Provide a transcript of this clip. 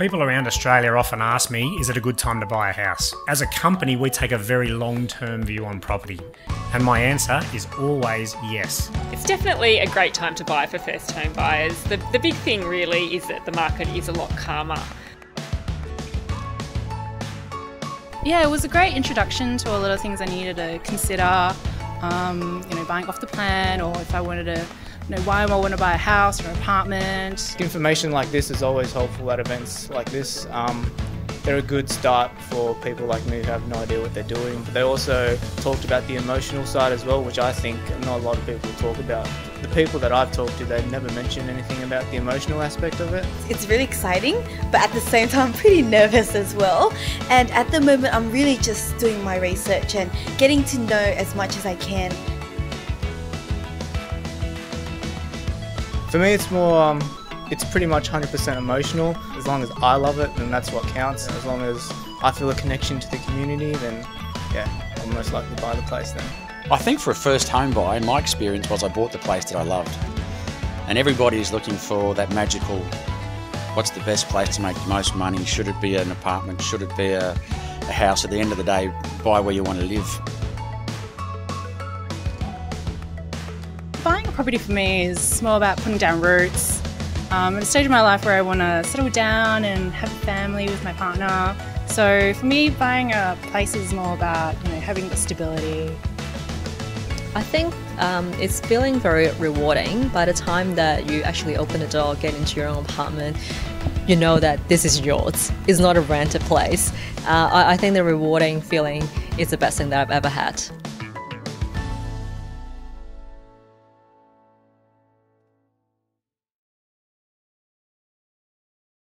People around Australia often ask me, is it a good time to buy a house? As a company, we take a very long term view on property. And my answer is always yes. It's definitely a great time to buy for first home buyers. The, the big thing really is that the market is a lot calmer. Yeah, it was a great introduction to a lot of things I needed to consider. Um, you know, buying off the plan, or if I wanted to you know, why do I want to buy a house or an apartment. Information like this is always helpful at events like this. Um, they're a good start for people like me who have no idea what they're doing. But they also talked about the emotional side as well, which I think not a lot of people talk about. The people that I've talked to, they've never mentioned anything about the emotional aspect of it. It's really exciting, but at the same time, I'm pretty nervous as well. And at the moment, I'm really just doing my research and getting to know as much as I can For me, it's more, um, it's pretty much 100% emotional. As long as I love it, then that's what counts. As long as I feel a connection to the community, then yeah, I'll most likely buy the place then. I think for a first home buy, my experience was I bought the place that I loved. And everybody is looking for that magical, what's the best place to make the most money? Should it be an apartment? Should it be a, a house? At the end of the day, buy where you want to live. Buying a property for me is more about putting down roots. Um, at a stage of my life where I want to settle down and have a family with my partner. So for me, buying a place is more about you know having the stability. I think um, it's feeling very rewarding by the time that you actually open the door, get into your own apartment. You know that this is yours. It's not a rented place. Uh, I, I think the rewarding feeling is the best thing that I've ever had.